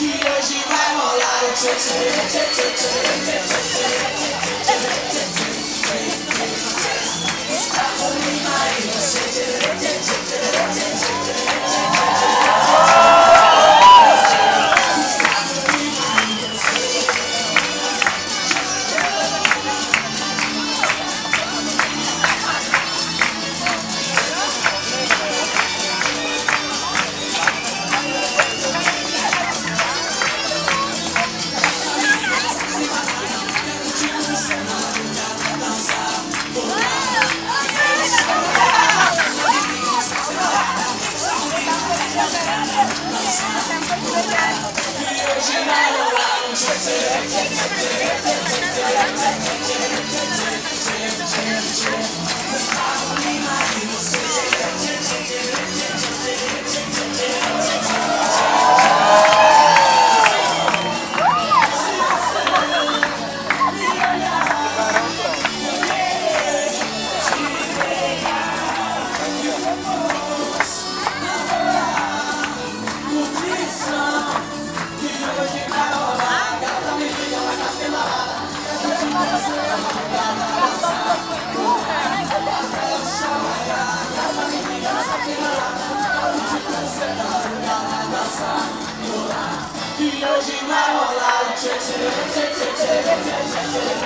aqui hoje vai rolar o tchê tchê tchê tchê tchê tchê tchê tchê 有机会我要去吃吃吃吃吃吃吃